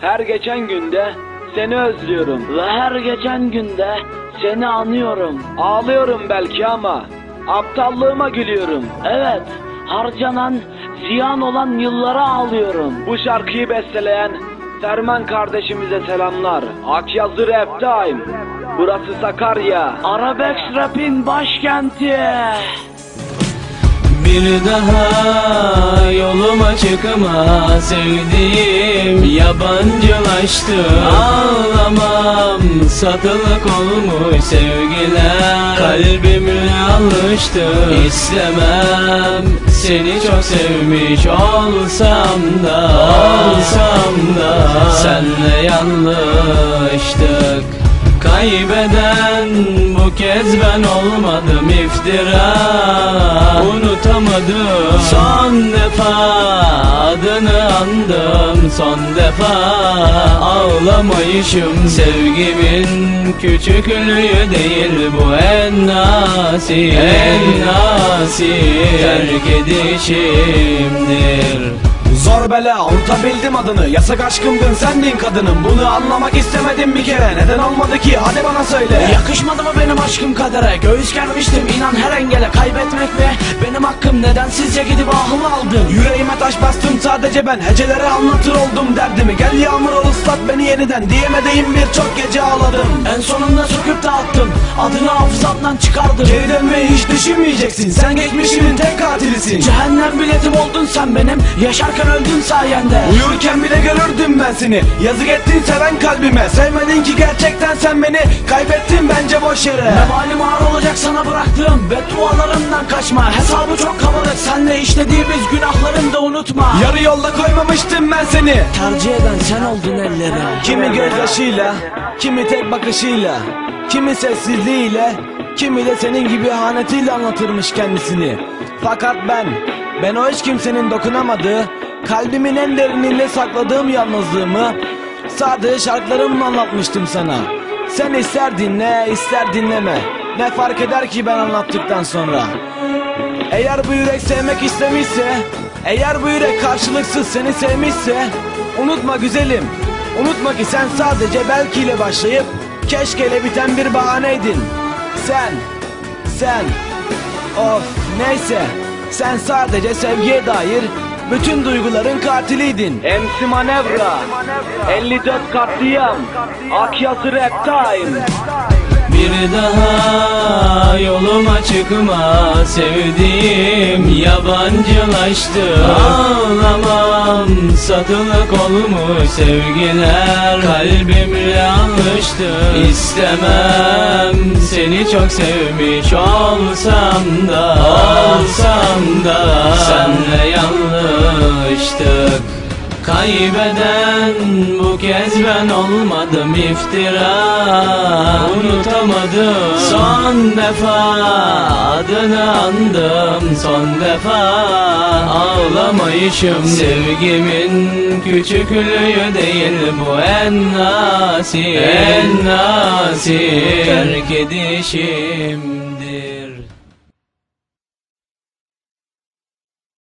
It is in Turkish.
Her geçen günde seni özlüyorum. Ve her geçen günde seni anıyorum. Ağlıyorum belki ama aptallığıma gülüyorum. Evet, harcanan, ziyan olan yıllara ağlıyorum. Bu şarkıyı besteleyen Ferman kardeşimize selamlar. Akyazı Rap Time. Burası Sakarya. Arabex Rap'in başkenti. Bir daha çıkma sevdiğim yabancılaştı Ağlamam. Satılık olmuş sevgiler. Kalbimle alıştı istemem. Seni çok sevmiş olsam da Olsam da. Senle yanlıştık. Kaybeden bu kez ben olmadım iftira. Unutamadım. Son defa adını andım son defa. Ağlamayışım sevgimin küçüklüğü değil bu en nasi En nasi terk edişimdir Zor bela unutabildim adını. Yasak aşkımdın sendin kadının Bunu anlamak istemedim bir kere. Neden olmadı ki? Hadi bana söyle. Yakışmadı mı benim aşkım kadere? Göğüs germiştim inan her engele. Kaybetmek mi? Benim hakkım neden sizce gidip ahımı aldın? Yüreğime taş bastım sadece ben Hecelere anlatır oldum derdimi. Gel yağmur ol ıslat beni yeniden. Diyemediğim birçok gece ağladım. En sonunda söküp dağıttım. Adını hafızamdan çıkardım. Geri dönmeyi hiç düşünmeyeceksin. Sen geçmişimin tek katilisin. Cehennem biletim oldun sen benim. Yaşarken öldün sayende. Uyurken bile görürdüm ben seni. Yazık ettin seven kalbime. Sevmedin ki gerçekten sen beni. Kaybettin bence boş yere. Mevalim ağır olacak sana bıraktığım Beddualarından kaçma. Hesabı çok kabarık Senle işlediğimiz günahlarını da unutma. Yarı yolda koymamıştım ben seni. Tercih eden sen oldun ellere Kimi gözyaşıyla, kimi tek bakışıyla, kimi sessizliğiyle, kimi de senin gibi ihanetiyle anlatırmış kendisini. Fakat ben, ben o hiç kimsenin dokunamadığı, kalbimin en derininde sakladığım yalnızlığımı sadece şarkılarımla anlatmıştım sana. Sen ister dinle, ister dinleme. Ne fark eder ki ben anlattıktan sonra? Eğer bu yürek sevmek istemişse, eğer bu yürek karşılıksız seni sevmişse, unutma güzelim. Unutma ki sen sadece belki ile başlayıp keşkeyle biten bir bahaneydin. Sen, sen, of neyse. Sen sadece sevgiye dair bütün duyguların katiliydin. MC Manevra, 54 katliam, Akyazı Rap Time. Bir daha yoluma çıkma. Sevdiğim yabancılaştı. Ağlamam satılık olmuş. Sevgiler Kalbimle alıştı. İstemem Seni çok sevmiş olsam da Olsam da Senle yanlıştık Kaybeden bu kez ben olmadım iftira Unutamadım. Son defa adını andım son defa Ağlamayışım. Sevgimin küçüklüğü değil bu en nasi En nasi terk edişimdir